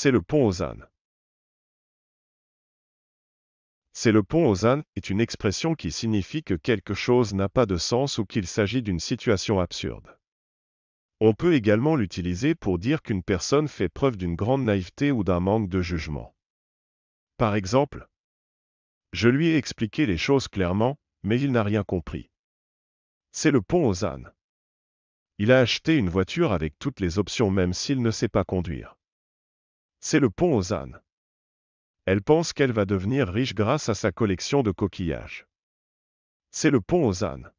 C'est le pont aux ânes. C'est le pont aux ânes est une expression qui signifie que quelque chose n'a pas de sens ou qu'il s'agit d'une situation absurde. On peut également l'utiliser pour dire qu'une personne fait preuve d'une grande naïveté ou d'un manque de jugement. Par exemple, je lui ai expliqué les choses clairement, mais il n'a rien compris. C'est le pont aux ânes. Il a acheté une voiture avec toutes les options même s'il ne sait pas conduire. C'est le pont aux ânes. Elle pense qu'elle va devenir riche grâce à sa collection de coquillages. C'est le pont aux ânes.